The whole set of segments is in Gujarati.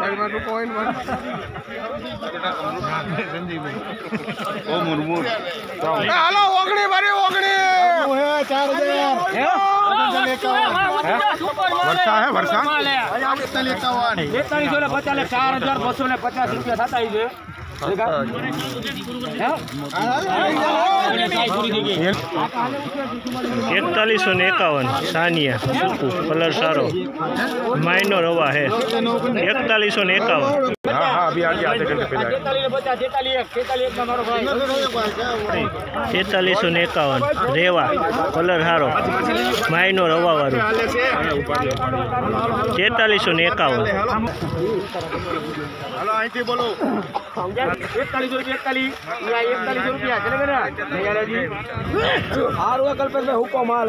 સાઈડમાં ટૂંકો હોય ઓ મુરમુર. હાલો ઓગણી મારી ઓગણી. વર્ષા હે વર્ષા બેતાલીસો ને પચાસ ચાર હજાર બસો ને પચાસ રૂપિયા થતા છે એકતાલીસો ને એકાવન સાનિયા સુકુ કલર સારો માઇનો રવા હે એકતાલીસો ને એકાવન તેતાલીસ ને એકાવન રેવા કલર સારો માઇનો રવા વાળું તેતાલીસો ને એકાવન બોલો એકતાલીસો રૂપિયા એકતાલીસ. એકતાલીસો રૂપિયા ચલે ગયા સારું કલ્પેશભાઈ હુકો માલ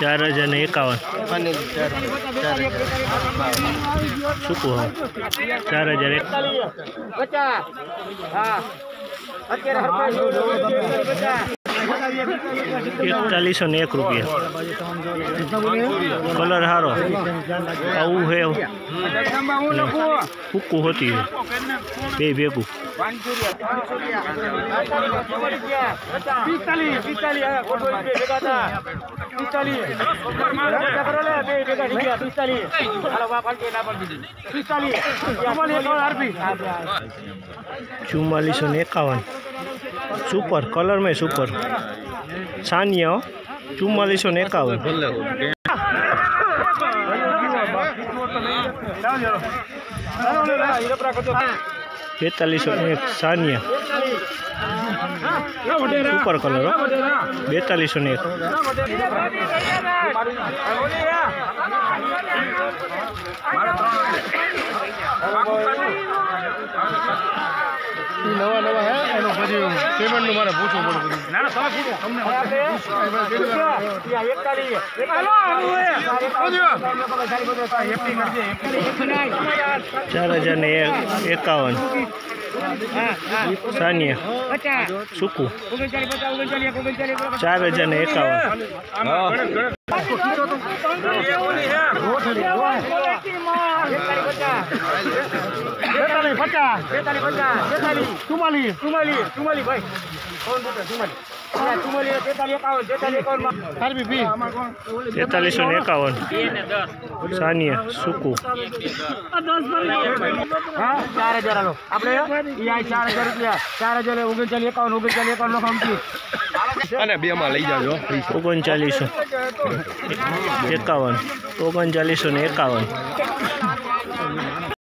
ચાર હજાર ને એકાવન. શું ચાર હજાર એક. અત્યારે એકતાલીસો ને એક રૂપિયા. કલર સારો આવું હે હુક્કું હોતી બે ભેગું. ચુમ્માલીસો ને એકાવન. સુપર કલર મેં સુપર સાનિયા. ચુમ્માલીસો ને એકાવન બેતાલીસો એક સાનિયા સુપર કલર બેતાલીસો ને એક નવા નવા હે? એનો પછી પેમેન્ટનું મારે પૂછવું પડે ના ના તમે ચાર હજાર ને એક- એકાવન. સાનિયા. સુકુ. ચાર હજાર ને એકાવન. ચુમ્માલીસ. ચુમ્માલીસ ચુમ્માલીસ ભાઈ. કોણ બોલતો ચુમ્માલીસ. ચુમ્માલીસ તેતાલીસ એકાવન તેતાલીસ તેતાલીસો ને એકાવન. સાનિયા સુકુ. હા ચાર હજાર હાલો આપણે ચાર હજાર રૂપિયા. ચાર હજાર ઓગણચાલીસ એકાવન ઓગણચાલીસ એકાવન નો અને બે માં લઈ જાજો. ઓગણચાલીસો. એકાવન. ઓગણચાલીસો ને એકાવન.